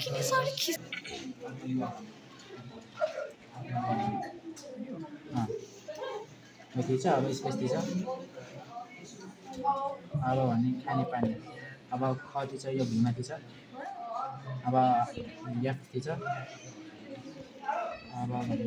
किन साह्रै खिच थिच अब स्पेस थिच अब भने खाने पानी। अब कति छ यो भिमाथि छ। अब एफ थिच अब भने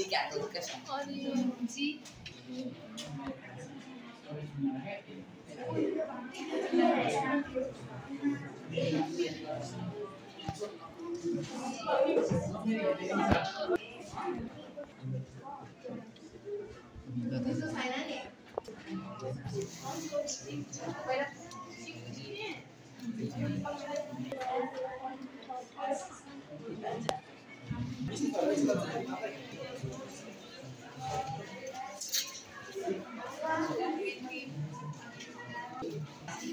सी कैंडल के साथ और ये जी